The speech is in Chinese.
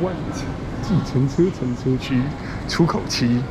万计程车乘车区出口区。